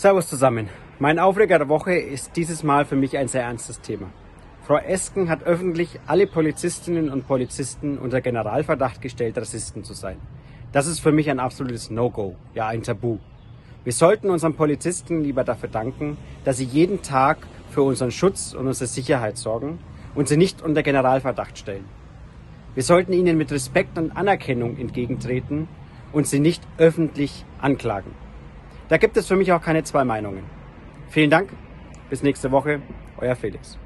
Servus zusammen. Mein Aufreger der Woche ist dieses Mal für mich ein sehr ernstes Thema. Frau Esken hat öffentlich alle Polizistinnen und Polizisten unter Generalverdacht gestellt, Rassisten zu sein. Das ist für mich ein absolutes No-Go, ja ein Tabu. Wir sollten unseren Polizisten lieber dafür danken, dass sie jeden Tag für unseren Schutz und unsere Sicherheit sorgen und sie nicht unter Generalverdacht stellen. Wir sollten ihnen mit Respekt und Anerkennung entgegentreten und sie nicht öffentlich anklagen. Da gibt es für mich auch keine zwei Meinungen. Vielen Dank. Bis nächste Woche. Euer Felix.